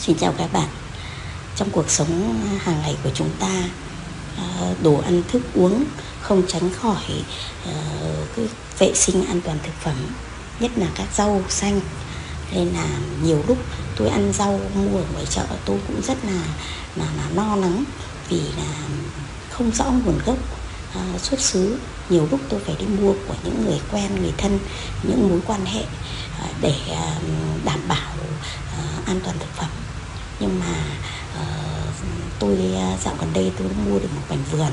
Xin chào các bạn. Trong cuộc sống hàng ngày của chúng ta ờ, Đồ ăn thức uống không tránh khỏi ờ, cái vệ sinh an toàn thực phẩm Nhất là các rau xanh. Nên là nhiều lúc tôi ăn rau mua ở ngoài chợ tôi cũng rất là là, là lo lắng Vì là không rõ nguồn gốc ờ, xuất xứ. Nhiều lúc tôi phải đi mua của những người quen người thân những mối quan hệ để đảm bảo an toàn thực phẩm nhưng mà uh, tôi ờ, dạo gần đây tôi mua được một mảnh vườn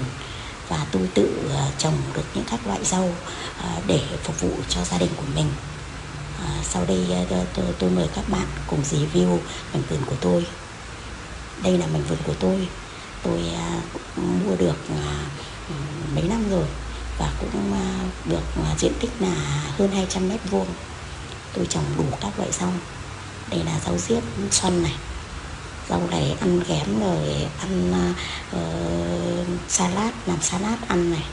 và tôi tự uh, trồng được những các loại rau uh, để phục vụ cho gia đình của mình. Uh, sau đây uh, tôi, tôi mời các bạn cùng review mảnh vườn của tôi. Đây là mảnh vườn của tôi. Tôi uh, mua được uh, mấy năm rồi và cũng uh, được uh, diện tích là hơn 200 mét vuông. Tôi trồng đủ các loại rau. Đây là rau diếp xoăn này. Vâng, rau này ăn ghém rồi ăn uh, salad làm salad ăn này.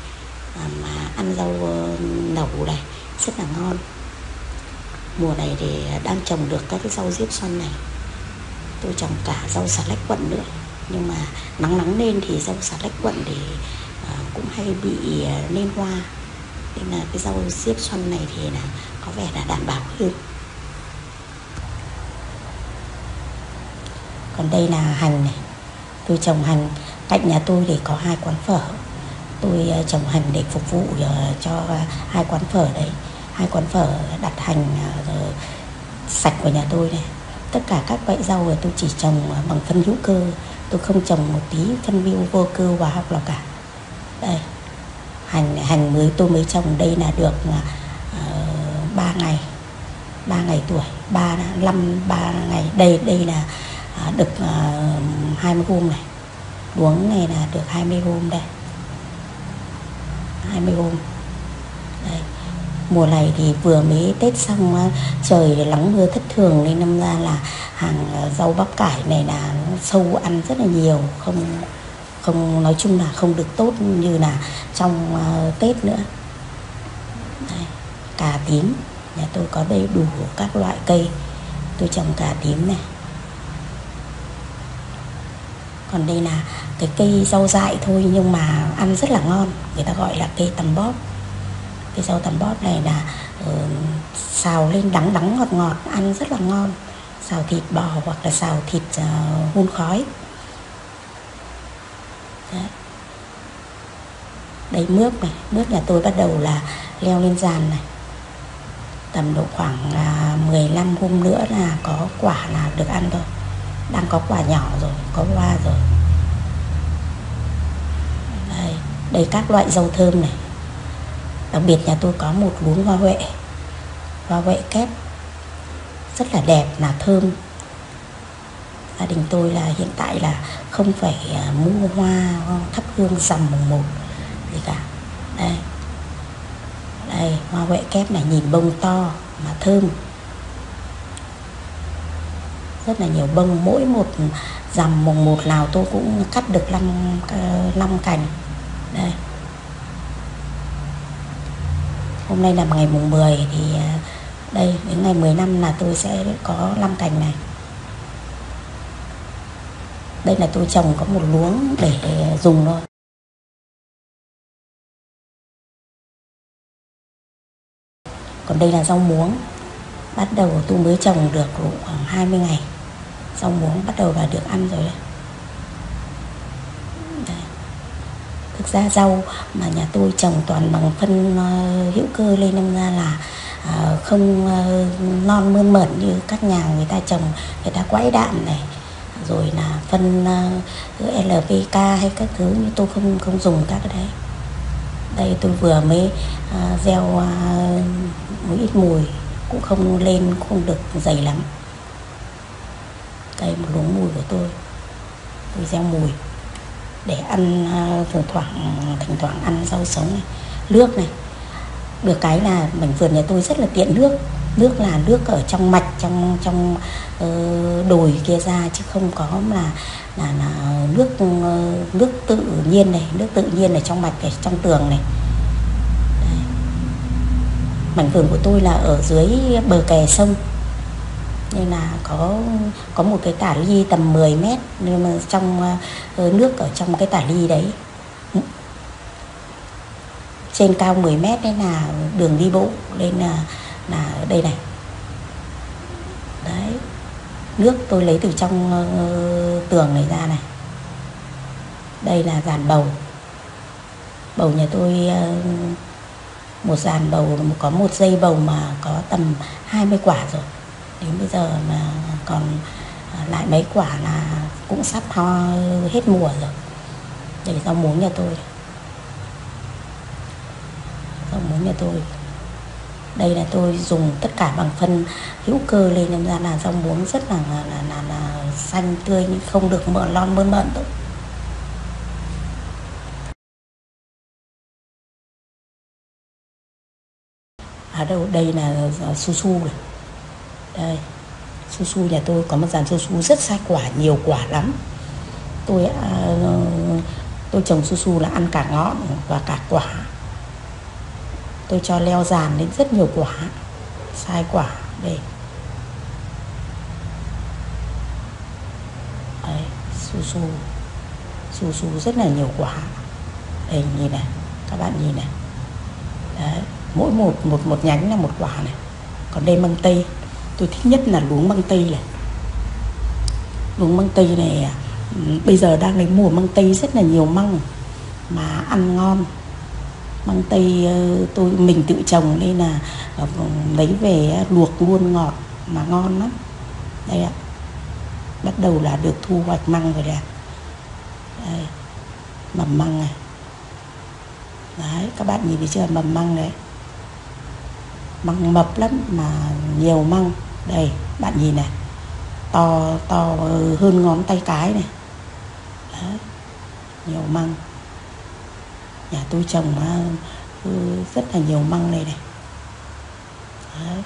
À, mà ăn rau uh, này rất là ngon. Mùa này thì đang trồng được các cái rau diếp xoăn này. Tôi trồng cả rau xà lách quận nữa. Nhưng mà nắng nắng lên thì rau xà lách quận thì uh, cũng hay bị uh, lên hoa. Nên là cái rau diếp xoăn này thì là có vẻ là đảm bảo hơn. Còn đây là hành này. Tôi trồng hành cạnh nhà tôi thì có hai quán phở. Tôi ờ, trồng hành để phục vụ ờ, cho hai quán phở đấy. Hai quán phở đặt hành ờ, sạch của nhà tôi này. Tất cả các loại rau tôi chỉ trồng bằng phân hữu cơ. Tôi không trồng một tí phân bio vô cơ hóa học nào cả. Đây. Hành hành mới tôi mới trồng đây là được uh, 3 ngày. 3 ngày tuổi. 3 5 3 ngày. Đây đây là được uh, 20 hôm này. Uống này là được 20 hôm đây. 20 hôm. Đây mùa này thì vừa mới tết xong ờ, trời nắng mưa thất thường nên năm ra là hàng ờ, rau bắp cải này là sâu ăn rất là nhiều không không nói chung là không được tốt như là trong uh, tết nữa. Đây, cà tím nhà tôi có đầy đủ các loại cây. Tôi trồng cà tím này còn đây là cái cây rau dại thôi nhưng mà ăn rất là ngon người ta gọi là cây tầm bóp. Cái rau tầm bóp này là uh, xào lên đắng đắng ngọt ngọt ăn rất là ngon. Xào thịt bò hoặc là xào thịt uh, hun khói. Đấy. đây mướp này mướp nhà tôi bắt đầu là leo lên giàn này. Tầm độ khoảng à, uh, 15 hôm nữa là có quả là được ăn thôi đang có quả nhỏ rồi, có hoa rồi. Đây đây các loại rau thơm này. Đặc biệt nhà tôi có một luống hoa huệ. Hoa huệ kép. Rất là đẹp, là thơm. Gia đình tôi là hiện tại là không phải à, mua hoa thắp hương rằm mùng một gì cả. Đây. Đây, hoa huệ kép này nhìn bông to mà thơm rất là nhiều bông. Mỗi một dằm mùng một nào tôi cũng cắt được 5, ờ, năm cành. Đây. Hôm nay là ngày mùng 10 thì ờ, đây đến ngày 15 là tôi sẽ có 5 cành này. Đây là tôi trồng có một luống để dùng thôi. Còn đây là rau muống. Bắt đầu tôi mới trồng được khoảng 20 ngày rau muống bắt đầu là được ăn rồi đấy. Đấy. thực ra rau mà nhà tôi trồng toàn bằng phân uh, hữu cơ lên năm ra là uh, không uh, non mơn mởn như các nhà người ta trồng người ta quãi đạm này rồi là phân uh, LPK hay các thứ như tôi không không dùng các cái đấy. Đây tôi vừa mới uh, gieo uh, một ít mùi cũng không lên cũng không được dày lắm đây một luống mùi của tôi. Tôi gieo mùi để ăn à, thỉnh thoảng thỉnh thoảng ăn rau sống này nước này. Được cái là mảnh vườn nhà tôi rất là tiện nước. Nước là nước ở trong mạch trong trong uh, đồi kia ra chứ không có là là, là nước uh, nước tự nhiên này nước tự nhiên ở trong mạch ở trong tường này. Đây. mảnh vườn của tôi là ở dưới bờ kè sông nên là có có một cái tả ly tầm 10 mét nhưng mà trong ờ, nước ở trong cái tả ly đấy. Trên cao 10 mét đấy là đường đi bộ lên là là đây này. Đấy. Nước tôi lấy từ trong uh, tường này ra này. Đây là dàn bầu. Bầu nhà tôi uh, một dàn bầu có một dây bầu mà có tầm 20 quả rồi đến bây giờ mà còn à, lại mấy quả là cũng sắp ho hết mùa rồi. Để rau muống nhà tôi. Rau muống nhà tôi. Đây là tôi dùng tất cả bằng phân hữu cơ lên nên ra là rau muống rất là là, là, là, là xanh tươi nhưng không được mỡ lon mơn mận đâu. Ở đâu? Đây là à, su su này đây su su nhà tôi có một dàn su su rất sai quả nhiều quả lắm. Tôi à, tôi trồng su su là ăn cả ngọn và cả quả. Tôi cho leo dàn đến rất nhiều quả sai quả. Đây. Đấy, su su su su rất là nhiều quả. Đây nhìn này các bạn nhìn này. Đấy mỗi một một một nhánh là một quả này. Còn đây măng tây tôi thích nhất là luống măng tây này. Luống măng tây này, bây giờ đang lấy mùa măng tây rất là nhiều măng mà ăn ngon. Măng tây ờ, tôi, mình tự trồng nên là ờ, lấy về ờ, luộc luôn ngọt mà ngon lắm. Đây ạ. Bắt đầu là được thu hoạch măng rồi đây đây, mầm măng này. Đấy, các bạn nhìn thấy chưa? Mầm măng đấy. Măng mập lắm mà nhiều măng đây bạn nhìn này to to hơn ngón tay cái này Đấy. nhiều măng nhà tôi trồng ừ, rất là nhiều măng này này Đấy.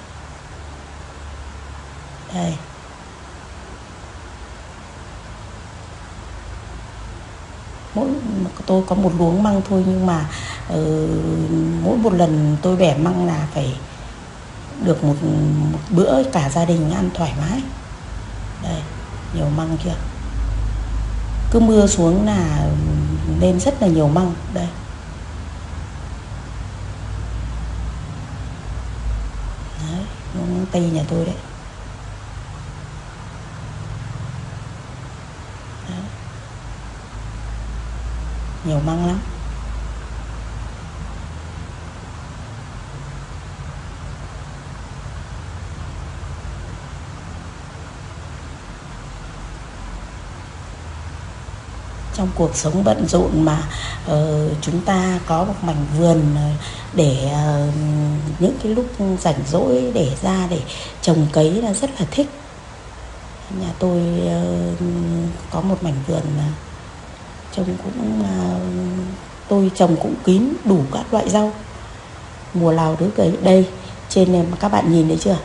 đây mỗi tôi có một luống măng thôi nhưng mà uh, mỗi một lần tôi bẻ măng là phải được một, một bữa cả gia đình ăn thoải mái. Đây nhiều măng kia cứ mưa xuống là lên rất là nhiều măng đây. Đấy tây nhà tôi Đấy. nhiều măng lắm. Trong cuộc sống bận rộn mà uh, chúng ta có một mảnh vườn ờ, để uh, những cái lúc rảnh rỗi để ra để trồng cấy là rất là thích. Nhà tôi uh, có một mảnh vườn mà trồng cũng uh, tôi trồng cũng kín đủ các loại rau. Mùa nào đứa cấy đây trên này mà các bạn nhìn thấy chưa?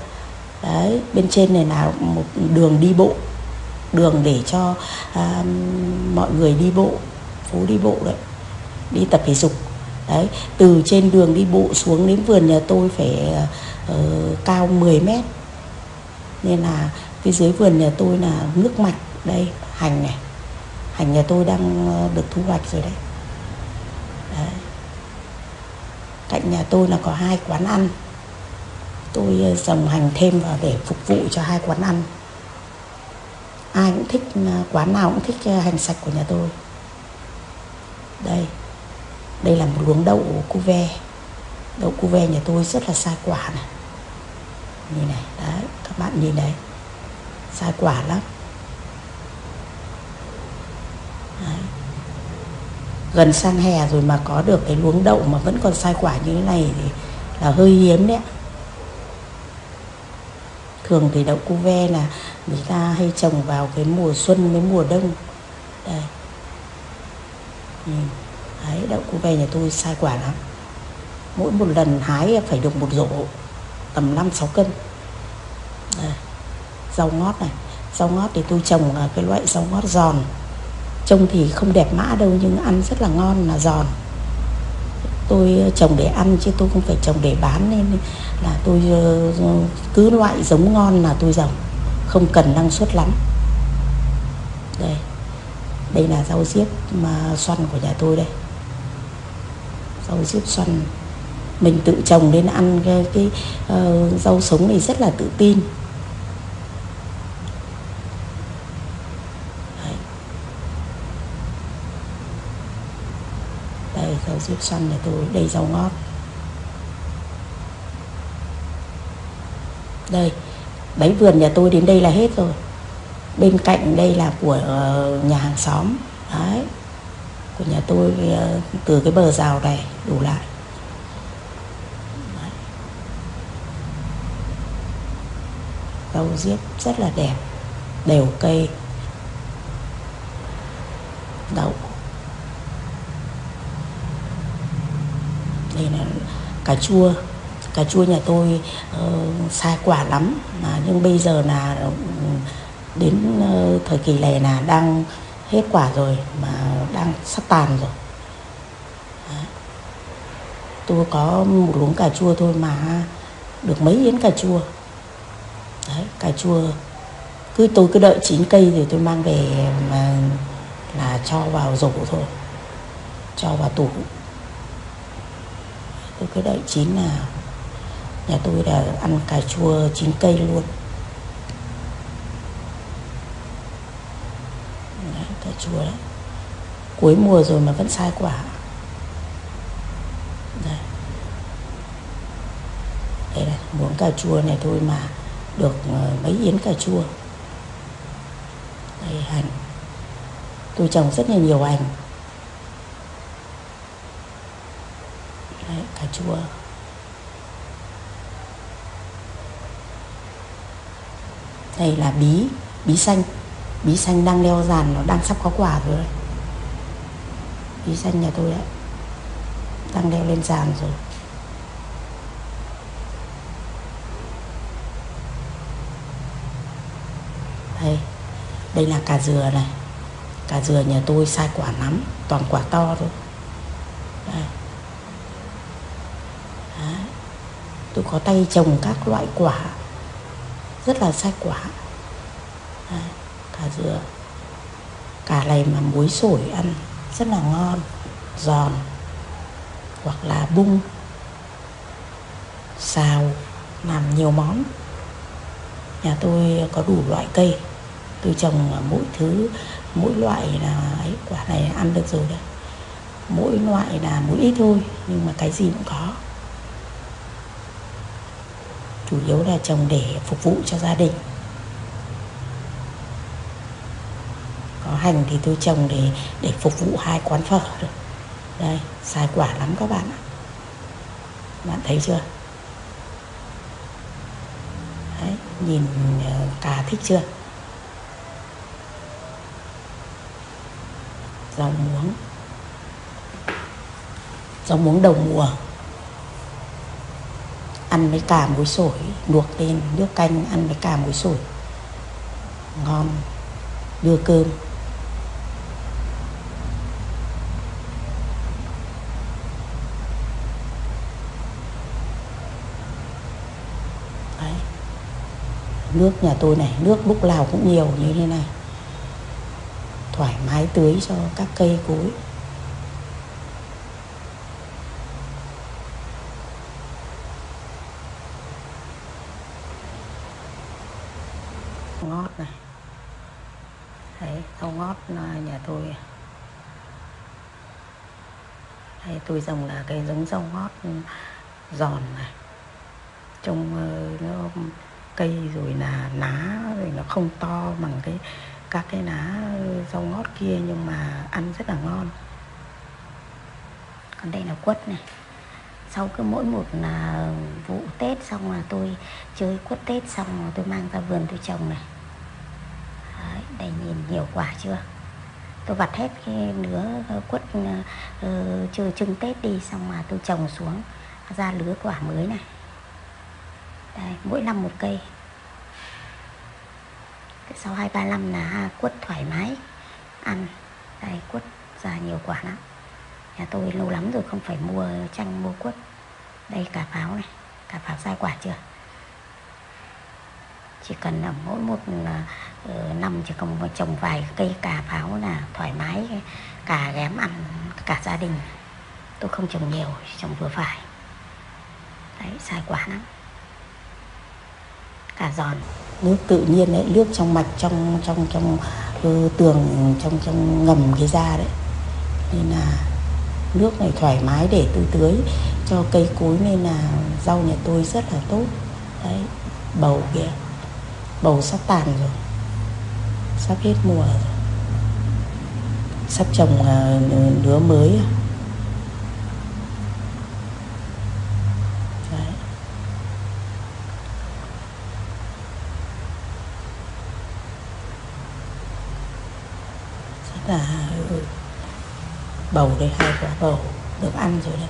Đấy bên trên này là một đường đi bộ đường để cho à, mọi người đi bộ phố đi bộ đấy đi tập thể dục. Đấy từ trên đường đi bộ xuống đến vườn nhà tôi phải uh, cao 10 mét. Nên là phía dưới vườn nhà tôi là nước mạch đây hành này. Hành nhà tôi đang ờ, được thu hoạch rồi đấy, đấy. cạnh nhà tôi là có hai quán ăn. Tôi ờ, trồng hành thêm vào để phục vụ cho hai quán ăn ai cũng thích ờ, quán nào cũng thích ờ, hành sạch của nhà tôi. Đây đây là một luống đậu cu ve. Đậu cu ve nhà tôi rất là sai quả này nhìn này, đấy, các bạn nhìn đấy sai quả lắm. Đấy. gần sang hè rồi mà có được cái luống đậu mà vẫn còn sai quả như thế này thì là hơi hiếm đấy ạ thường thì đậu cu ve là người ta hay trồng vào cái mùa xuân với mùa đông. Đây. Nhìn đấy đậu cu ve nhà tôi sai quả lắm. Mỗi một lần hái phải được một rổ, tầm 5 6 cân. Đây. rau ngót này. Rau ngót thì tôi trồng cái loại rau ngót giòn. Trông thì không đẹp mã đâu nhưng ăn rất là ngon là giòn tôi ờ, trồng để ăn chứ tôi không phải trồng để bán nên là tôi ờ, cứ loại giống ngon là tôi trồng không cần năng suất lắm. Đây đây là rau diếp mà xoăn của nhà tôi đây. Rau diếp xoăn mình tự trồng nên ăn cái, cái uh, rau sống này rất là tự tin Đấy đây rau xoăn nhà tôi đây rau ngót. Đây bấy vườn nhà tôi đến đây là hết rồi. Bên cạnh đây là của ờ, nhà hàng xóm. Đấy, của nhà tôi ờ, từ cái bờ rào này đủ lại. Đấy. rau diếp rất là đẹp, đều cây đậu đây là cà chua. Cà chua nhà tôi uh, sai quả lắm. Mà nhưng bây giờ là ừ, đến uh, thời kỳ này là đang hết quả rồi mà đang sắp tàn rồi. Đấy. tôi có một luống cà chua thôi mà được mấy yến cà chua. Đấy, cà chua. Cứ tôi cứ đợi chín cây rồi tôi mang về mà là cho vào rổ thôi. Cho vào tủ tôi cứ đợi chín là nhà tôi là ăn cà chua chín cây luôn. Đấy, cà chua đấy. Cuối mùa rồi mà vẫn sai quả. Đây đây là muỗng cà chua này thôi mà được ờ, mấy yến cà chua. Đây hành. Tôi trồng rất là nhiều hành. Đấy, cà chua. Đây là bí bí xanh. Bí xanh đang leo dàn nó đang sắp có quả rồi đấy. Bí xanh nhà tôi đấy. Đang leo lên dàn rồi. Đây đây là cà dừa này. Cà dừa nhà tôi sai quả lắm toàn quả to thôi. Đây Đấy. tôi có tay trồng các loại quả. Rất là sai quả. Đấy, cà dừa. Cà này mà muối sổi ăn rất là ngon giòn hoặc là bung xào làm nhiều món. Nhà tôi có đủ loại cây. Tôi trồng mỗi thứ mỗi loại là ấy quả này ăn được rồi đấy. Mỗi loại là mỗi ít thôi nhưng mà cái gì cũng có chủ yếu là trồng để phục vụ cho gia đình. Có hành thì tôi trồng để để phục vụ hai quán phở. Được đây xài quả lắm các bạn ạ. Bạn thấy chưa? Đấy, nhìn ờ, cà thích chưa? Rau muống. Rau muống đầu mùa ăn với cả muối sổi, luộc lên nước canh ăn với cả muối sổi. Ngon, đưa cơm. Đấy. nước nhà tôi này, nước lúc nào cũng nhiều như thế này. Thoải mái tưới cho các cây cối ngót này đấy rau ngót nhà tôi đây rồng là cái giống rau ngót ừ, giòn này. Trông ờ, nó cây rồi là lá rồi nó không to bằng cái các cái lá rau ngót kia nhưng mà ăn rất là ngon. Còn đây là quất này. Sau cứ mỗi một là vụ tết xong là tôi chơi quất tết xong rồi tôi mang ra vườn tôi trồng này. Đấy, đây nhìn nhiều quả chưa? Tôi vặt hết cái lứa ờ, quất ờ, ờ, uh, trưng tết đi xong mà tôi trồng xuống ra lứa quả mới này. Đây mỗi năm một cây. Sau hai ba năm là à, quất thoải mái ăn. Đây quất ra nhiều quả lắm. Nhà tôi lâu lắm rồi không phải mua chanh mua quất. Đây cà pháo này. Cà pháo sai quả chưa? Chỉ cần là mỗi một Ờ, năm chỉ không trồng vài cây cà pháo là thoải mái cả ghém ăn, cả gia đình. Tôi không trồng nhiều, trồng vừa phải. Đấy, sai quả lắm. Cả giòn nước tự nhiên đấy nước trong mạch, trong trong trong ừ, tường, trong trong ngầm cái da đấy. Nên là nước này thoải mái để tự tưới cho cây cối nên là rau nhà tôi rất là tốt. Đấy, bầu kìa. Bầu sắp tàn rồi sắp hết mùa rồi. Sắp trồng à, lứa mới à? Là ừ, bầu đây hai quả bầu. Được ăn rồi đấy.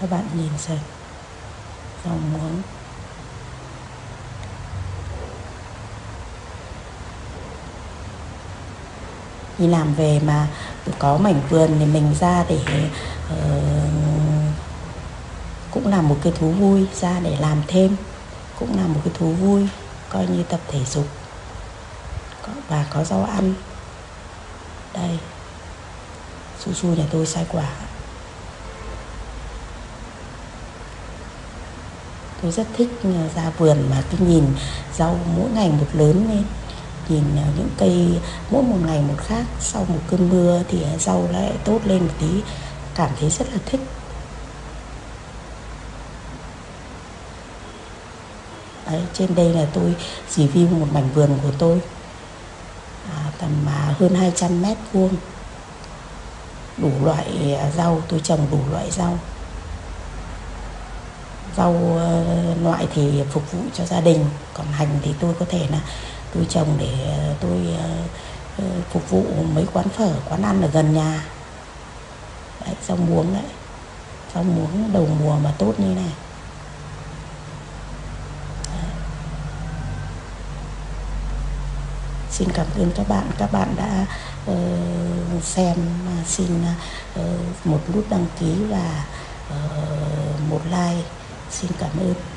Các bạn nhìn xem. Dòng muống đi làm về mà có mảnh vườn thì mình ra để uh, cũng là một cái thú vui ra để làm thêm. Cũng là một cái thú vui coi như tập thể dục. Và có rau ăn. Đây. Su su nhà tôi sai quả. Tôi rất thích ờ, ra vườn mà cứ nhìn rau mỗi ngày một lớn lên. Nhìn ờ, những cây mỗi một ngày một khác sau một cơn mưa thì ờ, rau lại tốt lên một tí. Cảm thấy rất là thích. Đấy, trên đây là tôi review một mảnh vườn của tôi. À, tầm à, hơn 200 mét vuông. Đủ loại rau tôi trồng đủ loại rau rau ờ, loại thì phục vụ cho gia đình. Còn hành thì tôi có thể là tôi trồng để ờ, tôi ờ, phục vụ mấy quán phở quán ăn ở gần nhà. Đấy, rau muống đấy. Rau muống đầu mùa mà tốt như này. Xin cảm ơn các bạn các bạn đã uh, xem xin uh, một nút đăng ký và uh, một like xin cảm ơn.